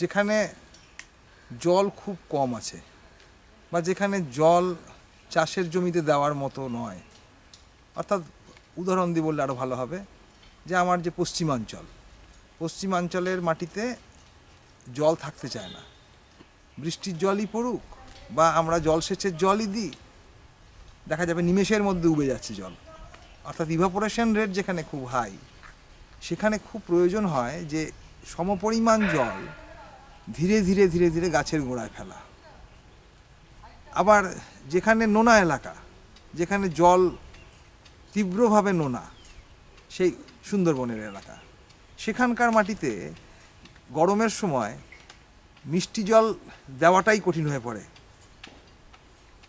যেখানে জল খুব কম আছে বা যেখানে জল চাষের জমিতে দেওয়ার মতো নয়। অর্থাৎ উদাহরণ দিয়ে বললে আরও ভালো হবে যে আমার যে পশ্চিমাঞ্চল, পশ্চিমাঞ্চলের মাটিতে জল থাকতে চায় না। বৃষ্টির জলই পড়ুক বা আমরা জলসেচের জলই দিই, দেখা যাবে নিমেষের মধ্যে উবে যাচ্ছে জল। অর্থাৎ ইভাপোরেশন রেট যেখানে খুব হাই সেখানে খুব প্রয়োজন হয় যে সমপরিমাণ জল ধীরে ধীরে ধীরে ধীরে গাছের গোড়ায় ফেলা। আবার যেখানে নোনা এলাকা, যেখানে জল তীব্রভাবে নোনা, সেই সুন্দরবনের এলাকা। সেখানকার মাটিতে গরমের সময় মিষ্টি জল দেওয়াটাই কঠিন হয়ে পড়ে।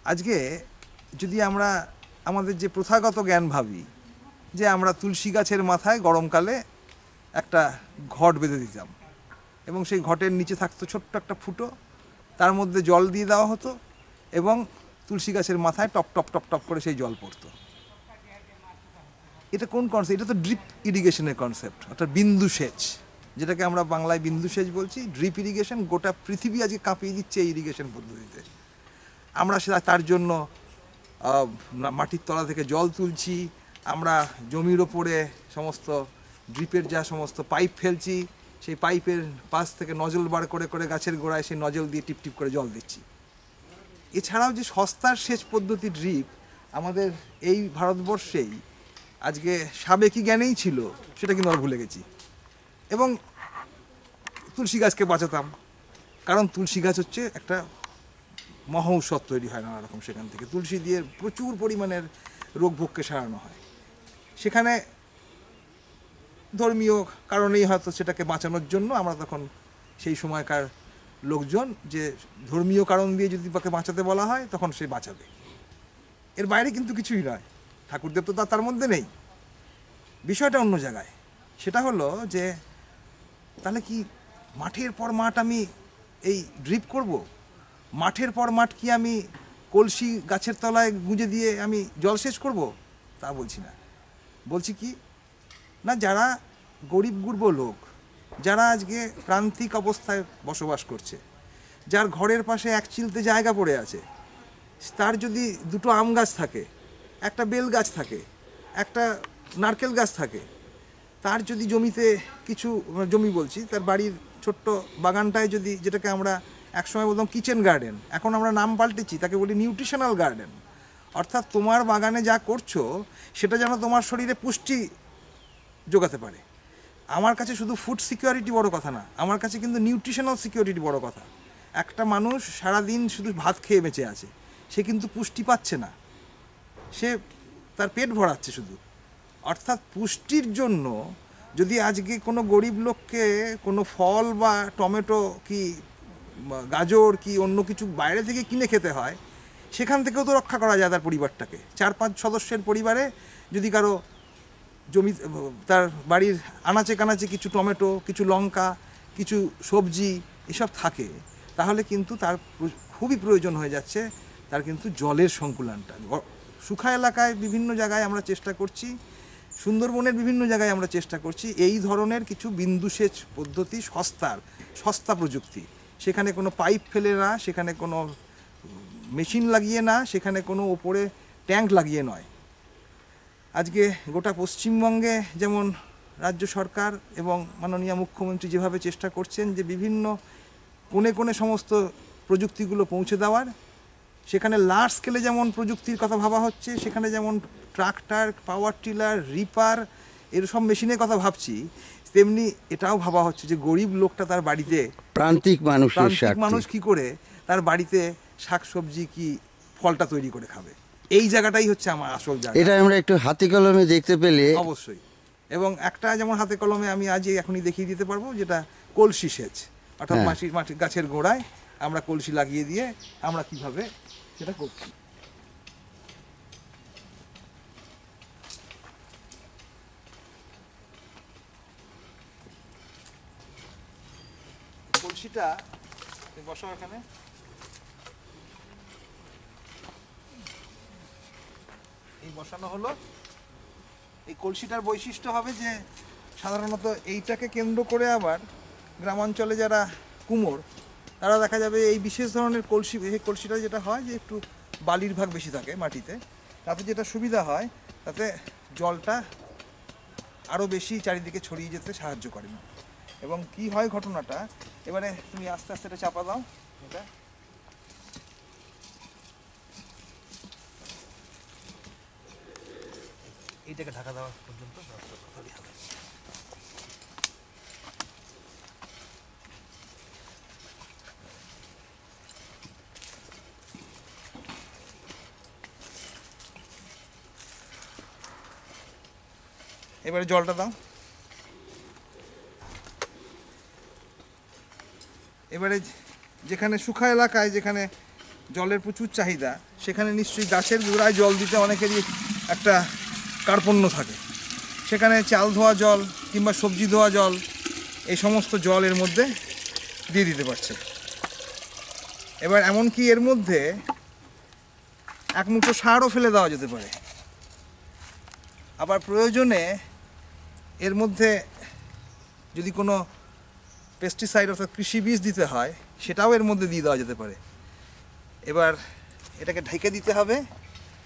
আজকে যদি আমরা আমাদের যে প্রথাগত জ্ঞান ভাবি, যে আমরা তুলসী গাছের মাথায় গরমকালে একটা ঘট বেঁধে দিতাম এবং সেই ঘটের নিচে থাকতো ছোট্ট একটা ফুটো। তার মধ্যে জল দিয়ে দেওয়া হতো এবং তুলসী গাছের মাথায় টপ টপ টপ টপ করে সেই জল পড়তো। এটা কোন কনসেপ্ট এটা তো ড্রিপ ইরিগেশনের কনসেপ্ট অর্থাৎ বিন্দু সেচ, যেটাকে আমরা বাংলায় বিন্দু সেচ বলছি। ড্রিপ ইরিগেশন গোটা পৃথিবী আজকে কাঁপিয়ে দিচ্ছে এই ইরিগেশন পদ্ধতিতে। আমরা সেটা, তার জন্য মাটির তলা থেকে জল তুলছি, আমরা জমির ওপরে সমস্ত ড্রিপের যা সমস্ত পাইপ ফেলছি সেই পাইপের পাশ থেকে নজল বার করে করে গাছের গোড়ায় সেই নজল দিয়ে টিপ টিপ করে জল দিচ্ছি। এছাড়াও যে সস্তার সেচ পদ্ধতি ড্রিপ, আমাদের এই ভারতবর্ষেই আজকে সাবেকি জ্ঞানেই ছিল, সেটা কিন্তু আমরা ভুলে গেছি। এবং তুলসী গাছকে বাঁচাতাম, কারণ তুলসী গাছ হচ্ছে একটা মহা ঔষধ তৈরি হয় নানা রকম সেখান থেকে। তুলসী দিয়ে প্রচুর পরিমাণের রোগ ভোগকে সারানো হয়। সেখানে ধর্মীয় কারণেই হয়তো সেটাকে বাঁচানোর জন্য আমরা তখন সেই সময়কার লোকজন যে ধর্মীয় কারণ দিয়ে যদি তাকে বাঁচাতে বলা হয়, তখন সে বাঁচাবে। এর বাইরে কিন্তু কিছুই নয়। ঠাকুরদেব তো তার মধ্যে নেই। বিষয়টা অন্য জায়গায়। সেটা হলো যে, তাহলে কি মাঠের পর মাঠ আমি এই ড্রিপ করব? মাঠের পর মাঠ কি আমি কলসি গাছের তলায় গুঁজে দিয়ে আমি জলসেচ করব? তা বলছি না। বলছি কি না, যারা গরিব গুরব লোক, যারা আজকে প্রান্তিক অবস্থায় বসবাস করছে, যার ঘরের পাশে এক চিলতে জায়গা পড়ে আছে, তার যদি দুটো আম গাছ থাকে, একটা বেল গাছ থাকে, একটা নারকেল গাছ থাকে, তার যদি জমিতে কিছু মানে জমি বলছি, তার বাড়ির ছোট্ট বাগানটায় যদি, যেটাকে আমরা একসময় বলতাম কিচেন গার্ডেন, এখন আমরা নাম পাল্টেছি, তাকে বলি নিউট্রিশনাল গার্ডেন। অর্থাৎ তোমার বাগানে যা করছ, সেটা যেন তোমার শরীরে পুষ্টি যোগাতে পারে। আমার কাছে শুধু ফুড সিকিউরিটি বড় কথা না, আমার কাছে কিন্তু নিউট্রিশনাল সিকিউরিটি বড় কথা। একটা মানুষ সারাদিন শুধু ভাত খেয়ে বেঁচে আছে, সে কিন্তু পুষ্টি পাচ্ছে না। সে তার পেট ভরাচ্ছে শুধু। অর্থাৎ পুষ্টির জন্য যদি আজকে কোনো গরিব লোককে কোনো ফল বা টমেটো কি গাজর কি অন্য কিছু বাইরে থেকে কিনে খেতে হয়, সেখান থেকেও তো রক্ষা করা যায় তার পরিবারটাকে। চার পাঁচ সদস্যের পরিবারে যদি কারও জমি, তার বাড়ির আনাচে কানাচে কিছু টমেটো, কিছু লঙ্কা, কিছু সবজি, এসব থাকে। তাহলে কিন্তু তার খুবই প্রয়োজন হয়ে যাচ্ছে তার কিন্তু জলের সংকুলনটা। শুখা এলাকায় বিভিন্ন জায়গায় আমরা চেষ্টা করছি, সুন্দরবনের বিভিন্ন জায়গায় আমরা চেষ্টা করছি এই ধরনের কিছু বিন্দু সেচ পদ্ধতি সস্তার, সস্তা প্রযুক্তি। সেখানে কোনো পাইপ ফেলে না, সেখানে কোনো মেশিন লাগিয়ে না, সেখানে কোনো ওপরে ট্যাঙ্ক লাগিয়ে নয়। আজকে গোটা পশ্চিমবঙ্গে যেমন রাজ্য সরকার এবং মাননীয় মুখ্যমন্ত্রী যেভাবে চেষ্টা করছেন যে বিভিন্ন কোণে কোণে সমস্ত প্রযুক্তিগুলো পৌঁছে দেওয়ার সেখানে লার্জ স্কেলে যেমন প্রযুক্তির কথা ভাবা হচ্ছে সেখানে যেমন ট্রাক্টর পাওয়ার টিলার রিপার এরসব মেশিনের কথা ভাবছি তেমনি এটাও ভাবা হচ্ছে যে গরিব লোকটা তার বাড়িতে প্রান্তিক মানুষ প্রান্তিক মানুষ কি করে? তার বাড়িতে শাকসবজি কি ফলটা তৈরি করে খাবে? এই জায়গাটাই হচ্ছে আমার আসল জায়গা। এটা আমরা একটু হাতে কলমে দেখতে পেলে অবশ্যই। এবং একটা যেমন হাতে কলমে আমি আজ এখনই দেখিয়ে দিতে পারব যেটা কলসি সেচ। অর্থাৎ হ্যাঁ। মাটির মাটির গাছের গোড়ায় আমরা কলসি লাগিয়ে দিয়ে আমরা কীভাবে সেটা করছি। কলসিটা তুমি বসো এখানে। এই বসানো হলো। এই কলসিটার বৈশিষ্ট্য হবে যে, সাধারণত এইটাকে কেন্দ্র করে আবার গ্রামাঞ্চলে যারা কুমোর, তারা দেখা যাবে এই বিশেষ ধরনের কলসি, এই কলসিটা যেটা হয় যে একটু বালির ভাগ বেশি থাকে মাটিতে। তাতে যেটা সুবিধা হয়, তাতে জলটা আরও বেশি চারিদিকে ছড়িয়ে যেতে সাহায্য করে। না এবং কি হয় ঘটনাটা? এবারে তুমি আস্তে আস্তে এটা চাপা দাও। এটা এইটাকে ঢাকা দেওয়া পর্যন্ত ব্যবস্থা হবে। এবারে জলটা দাও এবারে যেখানে শুখা এলাকায় যেখানে জলের প্রচুর চাহিদা, সেখানে নিশ্চয়ই গাছের গোড়ায় জল দিতে অনেকেরই একটা কার্পণ্য থাকে। সেখানে চাল ধোয়া জল কিংবা সবজি ধোয়া জল, এই সমস্ত জল এর মধ্যে দিয়ে দিতে পারছে। এবার এমনকি এর মধ্যে এক মুঠো সারও ফেলে দেওয়া যেতে পারে। আবার প্রয়োজনে এর মধ্যে যদি কোনো পেস্টিসাইড অর্থাৎ কৃষি বীজ দিতে হয়, সেটাও এর মধ্যে দিয়ে দেওয়া যেতে পারে। এবার এটাকে ঢেকে দিতে হবে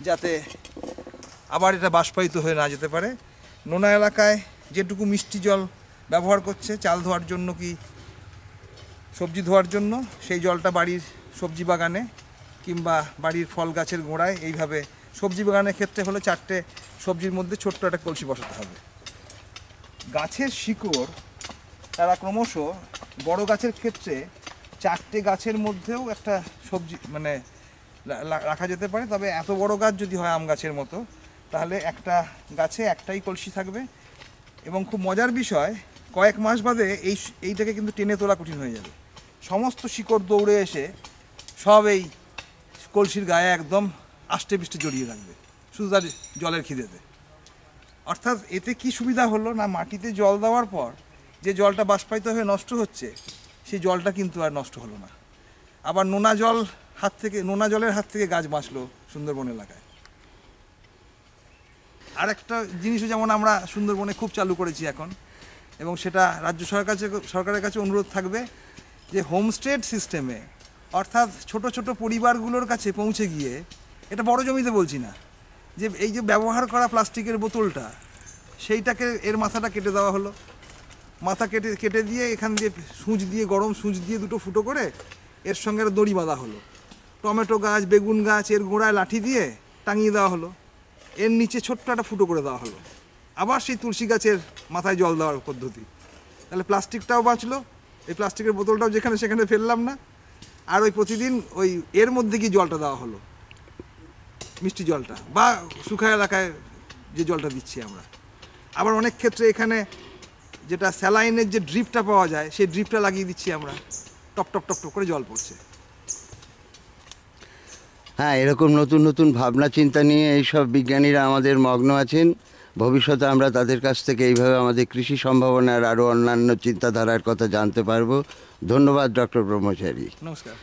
যাতে আবার এটা বাষ্পায়িত হয়ে না যেতে পারে। নোনা এলাকায় যেটুকু মিষ্টি জল ব্যবহার করছে, চাল ধোয়ার জন্য কি, সবজি ধোয়ার জন্য, সেই জলটা বাড়ির সবজি বাগানে কিংবা বাড়ির ফল গাছের গোড়ায় এইভাবে সবজি বাগানের ক্ষেত্রে হলে চারটে সবজির মধ্যে ছোট্ট একটা কলসি বসাতে হবে। গাছের শিকড়, তারা ক্রমশ বড় গাছের ক্ষেত্রে চারটে গাছের মধ্যেও একটা সবজি মানে রাখা যেতে পারে, তবে এত বড় গাছ যদি হয় আম গাছের মতো তাহলে একটা গাছে একটাই কলসি থাকবে। এবং খুব মজার বিষয়, কয়েক মাস বাদে এই এইটাকে কিন্তু টেনে তোলা কঠিন হয়ে যাবে। সমস্ত শিকড় দৌড়ে এসে সব এই কলসির গায়ে একদম আষ্টে পিষ্টে জড়িয়ে রাখবে শুধু তার জলের খিদেতে। অর্থাৎ এতে কি সুবিধা হলো না, মাটিতে জল দেওয়ার পর যে জলটা বাষ্পায়িত হয়ে নষ্ট হচ্ছে, সেই জলটা কিন্তু আর নষ্ট হলো না। আবার নোনা জল হাত থেকে, নোনা জলের হাত থেকে গাছ বাঁচলো সুন্দরবন এলাকায়। আর একটা জিনিসও যেমন আমরা সুন্দরবনে খুব চালু করেছি এখন, এবং সেটা রাজ্য সরকার সরকারের কাছে অনুরোধ থাকবে যে হোমস্টেড সিস্টেমে, অর্থাৎ ছোট ছোট পরিবারগুলোর কাছে পৌঁছে গিয়ে, এটা বড় জমিতে বলছি না, যে এই যে ব্যবহার করা প্লাস্টিকের বোতলটা, সেইটাকে এর মাথাটা কেটে দেওয়া হলো। মাথা কেটে কেটে দিয়ে এখান দিয়ে সূচ দিয়ে, গরম সূচ দিয়ে দুটো ফুটো করে এর সঙ্গে দড়ি বাঁধা হলো। টমেটো গাছ, বেগুন গাছ, এর গোড়ায় লাঠি দিয়ে টাঙিয়ে দেওয়া হলো। এর নিচে ছোট্ট একটা ফুটো করে দেওয়া হলো। আবার সেই তুলসী গাছের মাথায় জল দেওয়ার পদ্ধতি। তাহলে প্লাস্টিকটাও বাঁচলো, এই প্লাস্টিকের বোতলটাও যেখানে সেখানে ফেললাম না। আর ওই প্রতিদিন ওই এর মধ্যে কি জলটা দেওয়া হলো, মিষ্টি জলটা, বা শুখা এলাকায় যে জলটা দিচ্ছি আমরা। আবার অনেক ক্ষেত্রে এখানে যেটা স্যালাইনের যে ড্রিপটা পাওয়া যায়, সেই ড্রিপটা লাগিয়ে দিচ্ছি আমরা। টপ টপ টপ টপ করে জল পড়ছে। হ্যাঁ এরকম নতুন নতুন ভাবনা চিন্তা নিয়ে এইসব বিজ্ঞানীরা আমাদের মগ্ন আছেন। ভবিষ্যতে আমরা তাদের কাছ থেকে এইভাবে আমাদের কৃষি সম্ভাবনার আরও অন্যান্য চিন্তাধারার কথা জানতে পারব। ধন্যবাদ, ডক্টর ব্রহ্মচারী। নমস্কার।